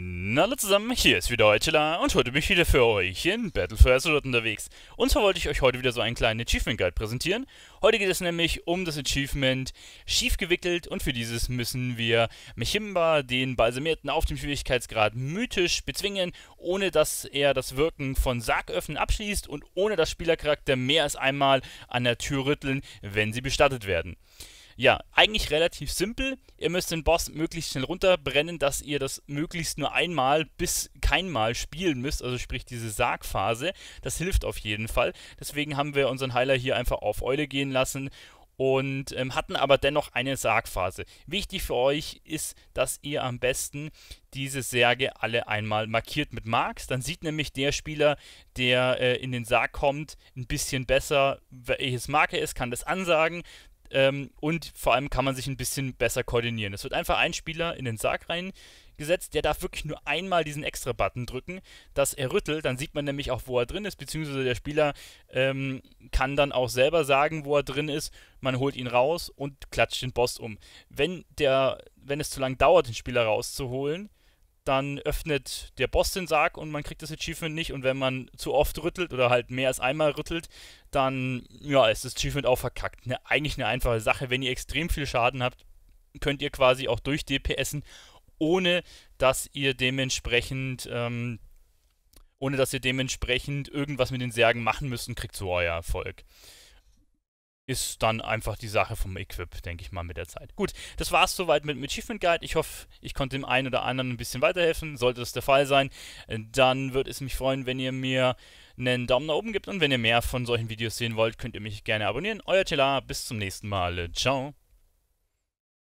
Na alle zusammen, hier ist wieder Eutela und heute bin ich wieder für euch in Battle for Azeroth unterwegs. Und zwar wollte ich euch heute wieder so einen kleinen Achievement Guide präsentieren. Heute geht es nämlich um das Achievement Schief gewickelt und für dieses müssen wir Mechimba, den Balsamierten, auf dem Schwierigkeitsgrad mythisch bezwingen, ohne dass er das Wirken von Sargöffnen abschließt und ohne dass Spielercharakter mehr als einmal an der Tür rütteln, wenn sie bestattet werden. Ja, eigentlich relativ simpel. Ihr müsst den Boss möglichst schnell runterbrennen, dass ihr das möglichst nur einmal bis keinmal spielen müsst, also sprich diese Sargphase. Das hilft auf jeden Fall. Deswegen haben wir unseren Heiler hier einfach auf Eule gehen lassen und ähm, hatten aber dennoch eine Sargphase. Wichtig für euch ist, dass ihr am besten diese Särge alle einmal markiert mit Marks. Dann sieht nämlich der Spieler, der äh, in den Sarg kommt, ein bisschen besser, welches Marke ist, kann das ansagen. Ähm, und vor allem kann man sich ein bisschen besser koordinieren. Es wird einfach ein Spieler in den Sarg reingesetzt, der darf wirklich nur einmal diesen Extra-Button drücken, dass er rüttelt, dann sieht man nämlich auch, wo er drin ist, beziehungsweise der Spieler ähm, kann dann auch selber sagen, wo er drin ist. Man holt ihn raus und klatscht den Boss um. Wenn, der, wenn es zu lang dauert, den Spieler rauszuholen, dann öffnet der Boss den Sarg und man kriegt das Achievement nicht. Und wenn man zu oft rüttelt oder halt mehr als einmal rüttelt, dann ja, ist das Achievement auch verkackt. Ne, eigentlich eine einfache Sache. Wenn ihr extrem viel Schaden habt, könnt ihr quasi auch durch DPSen, ohne dass ihr dementsprechend ähm, ohne dass ihr dementsprechend irgendwas mit den Särgen machen müsst und kriegt so euer Erfolg ist dann einfach die Sache vom Equip, denke ich mal, mit der Zeit. Gut, das war's soweit mit dem Achievement Guide. Ich hoffe, ich konnte dem einen oder anderen ein bisschen weiterhelfen. Sollte das der Fall sein, äh, dann würde es mich freuen, wenn ihr mir einen Daumen nach oben gibt und wenn ihr mehr von solchen Videos sehen wollt, könnt ihr mich gerne abonnieren. Euer Tela, bis zum nächsten Mal. Ciao.